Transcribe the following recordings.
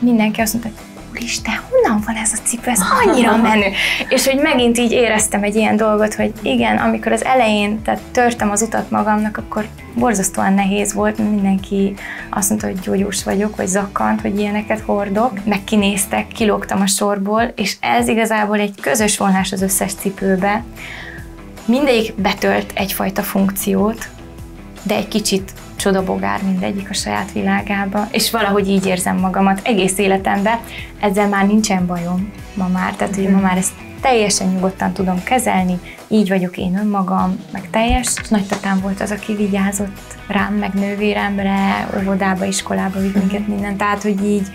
mindenki azt mondta, Úristen, honnan van ez a cipő, ez annyira menő. És hogy megint így éreztem egy ilyen dolgot, hogy igen, amikor az elején tehát törtem az utat magamnak, akkor borzasztóan nehéz volt, mindenki azt mondta, hogy gyógyús vagyok, vagy zakkant, hogy ilyeneket hordok, meg kinéztek, kilógtam a sorból, és ez igazából egy közös vonás az összes cipőbe. Mindegyik betölt egyfajta funkciót, de egy kicsit csodabogár mindegyik a saját világába, és valahogy így érzem magamat egész életemben, ezzel már nincsen bajom ma már, tehát hogy ma már ezt teljesen nyugodtan tudom kezelni, így vagyok én önmagam, meg teljes. És nagytatám volt az, aki vigyázott rám, meg nővéremre, óvodába, iskolába vitt minket minden, tehát hogy így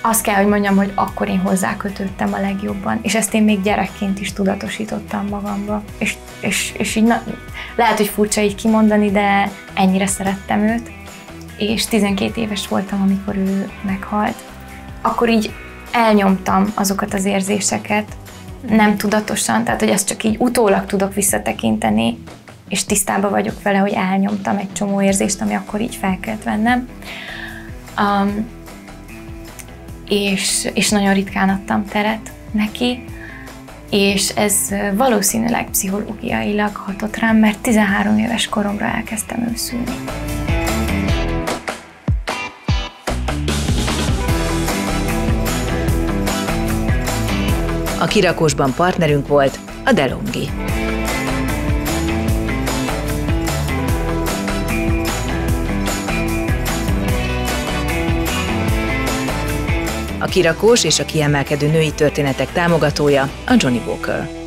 azt kell, hogy mondjam, hogy akkor én hozzá kötődtem a legjobban, és ezt én még gyerekként is tudatosítottam magamba. És, és, és így na, lehet, hogy furcsa így kimondani, de ennyire szerettem őt, és 12 éves voltam, amikor ő meghalt. Akkor így elnyomtam azokat az érzéseket, nem tudatosan, tehát hogy ezt csak így utólag tudok visszatekinteni, és tisztában vagyok vele, hogy elnyomtam egy csomó érzést, ami akkor így fel kellett vennem. Um, és, és nagyon ritkán adtam teret neki, és ez valószínűleg pszichológiailag hatott rám, mert 13 éves koromra elkezdtem őszülni. A kirakósban partnerünk volt a Delongi. A kirakós és a kiemelkedő női történetek támogatója a Johnny Walker.